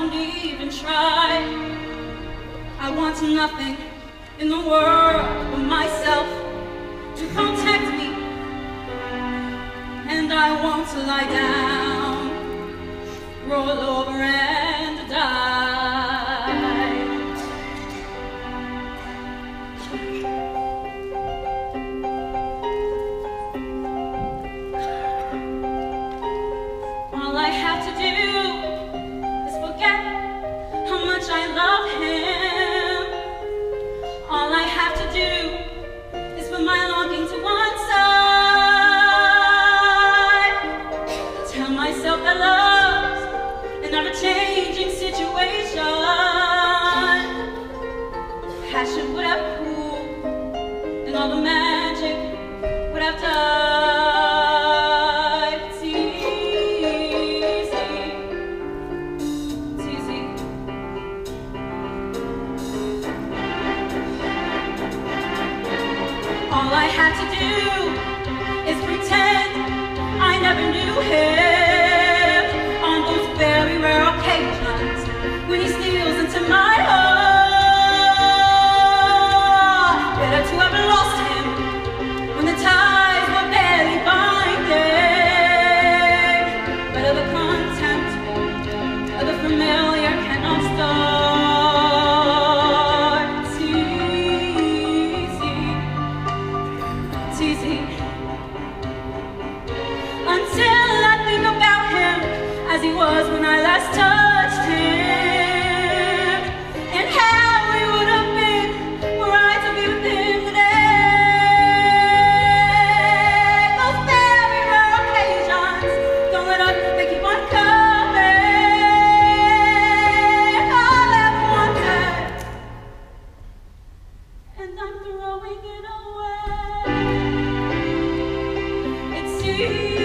don't even try. I want nothing in the world but myself to protect me. And I want to lie down, roll over and die. All I have to do myself that love's an ever-changing situation. Passion would have cooled, and all the magic would have died. It's easy. It's easy. All I had to do is pretend I never knew him as he was when I last touched him. And how he would have been I be with him today. Those very rare occasions, don't let up, they keep on coming. Wanted and I'm throwing it away. It's easy,